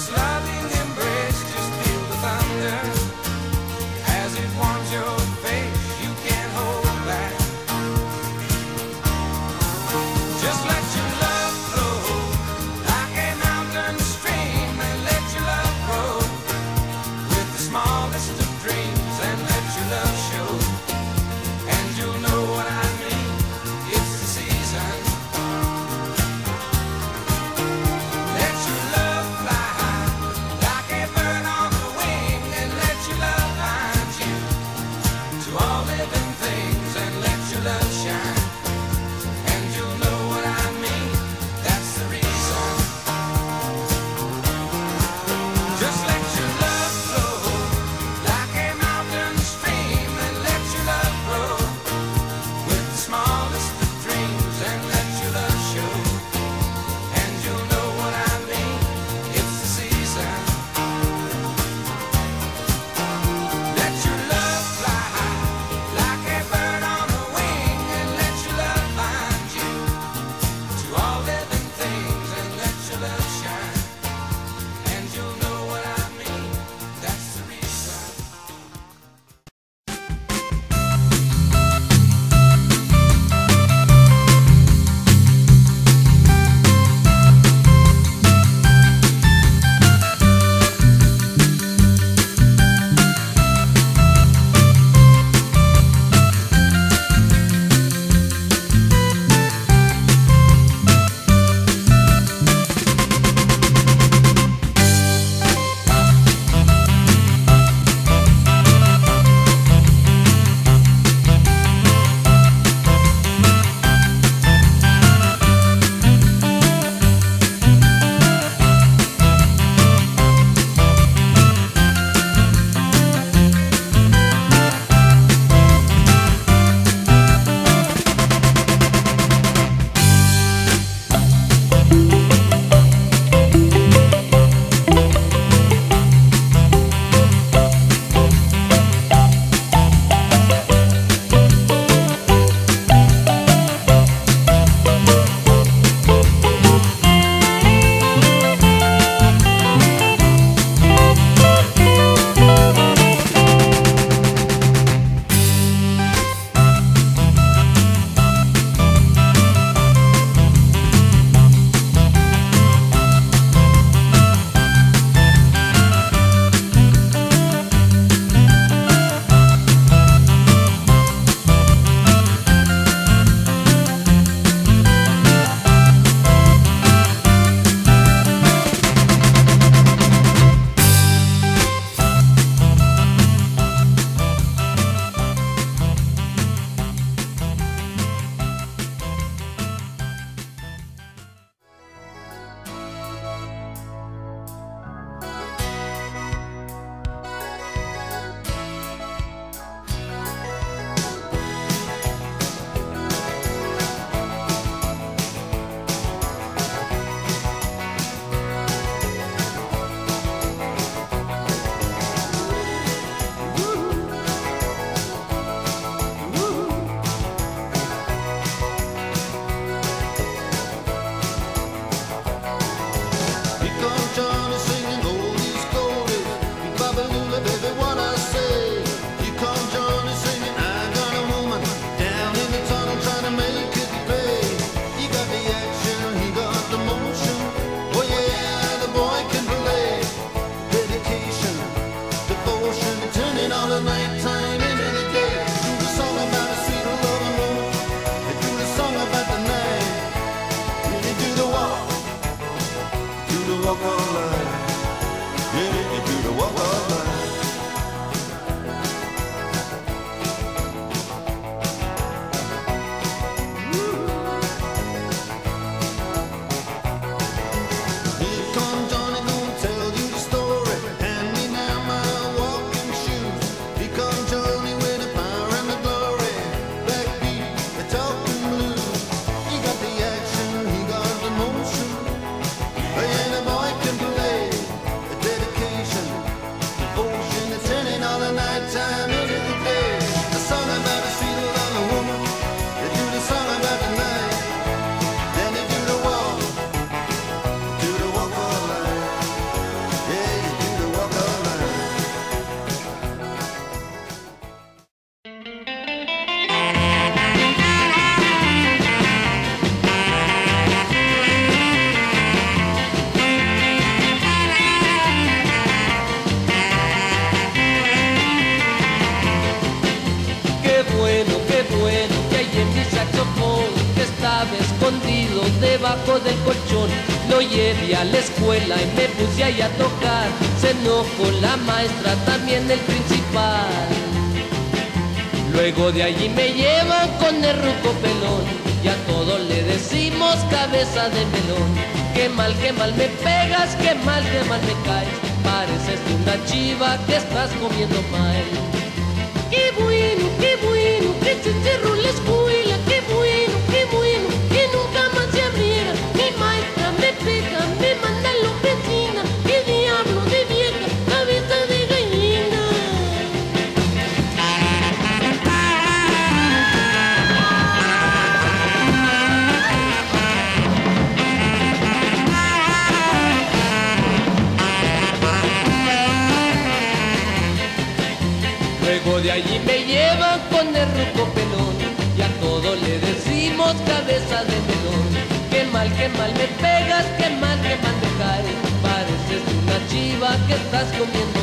It's life. walk alone. Debajo del colchón. Lo llevé a la escuela y me puse ahí a tocar. Se enojó la maestra, también el principal. Luego de allí me llevan con el ruco pelón y a todo le decimos cabeza de melón. Qué mal, qué mal me pegas, qué mal, qué mal me caes. Pareces una chiva que estás comiendo mal. Estás comiendo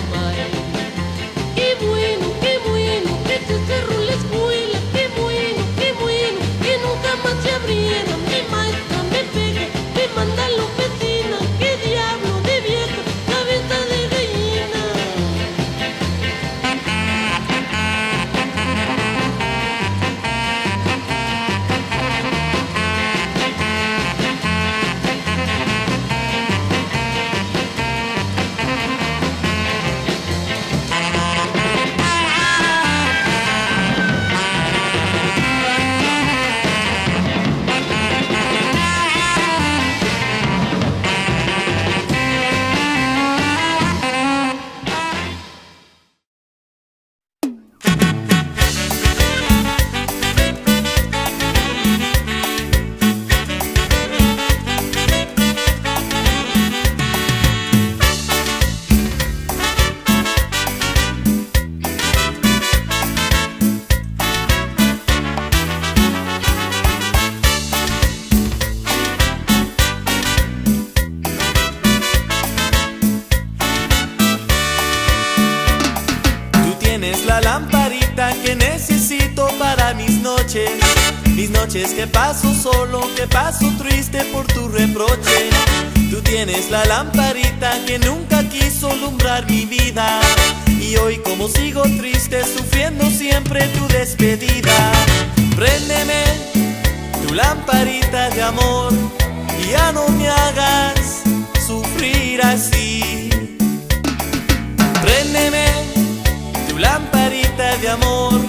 paso solo, que paso triste por tu reproche. Tú tienes la lamparita que nunca quiso alumbrar mi vida. Y hoy como sigo triste, sufriendo siempre tu despedida. Préndeme tu lamparita de amor y ya no me hagas sufrir así. Préndeme tu lamparita de amor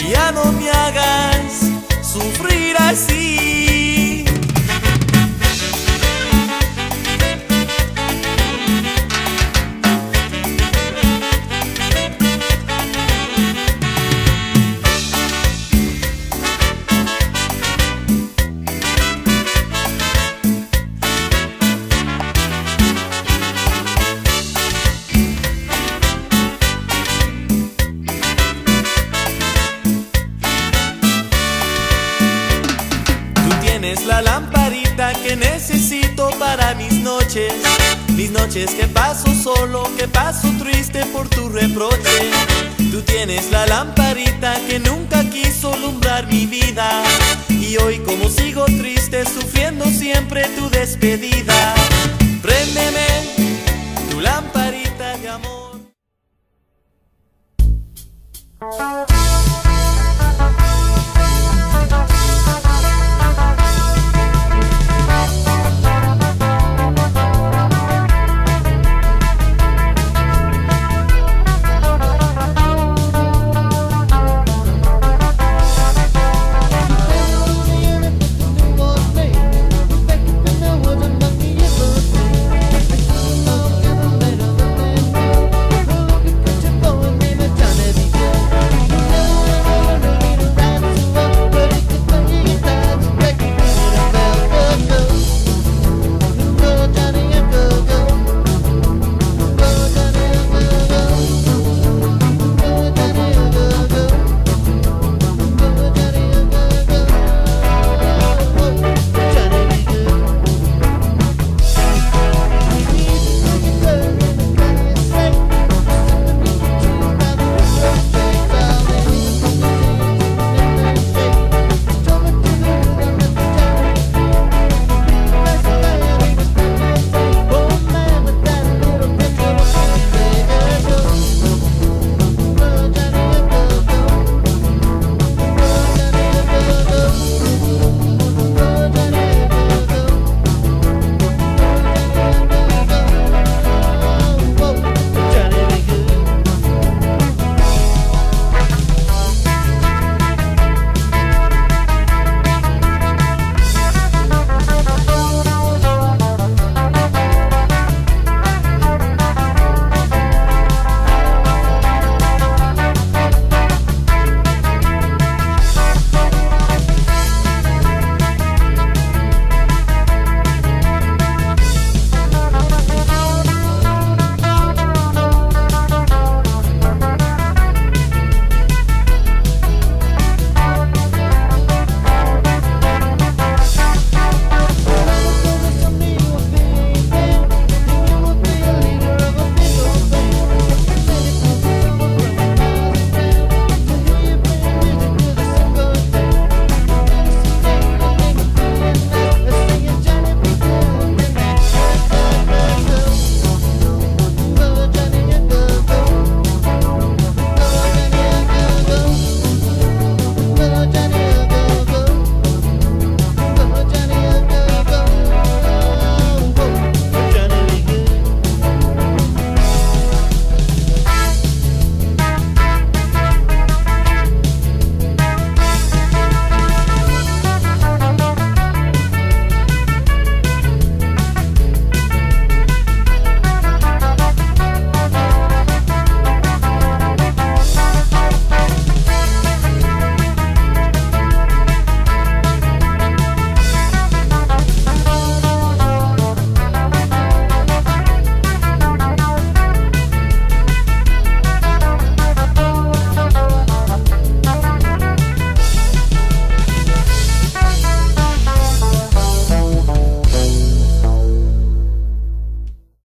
y ya no me hagas sufrir así. paso triste por tu reproche. Tú tienes la lamparita que nunca quiso alumbrar mi vida. Y hoy como sigo triste, sufriendo siempre tu despedida. Préndeme tu lamparita de amor.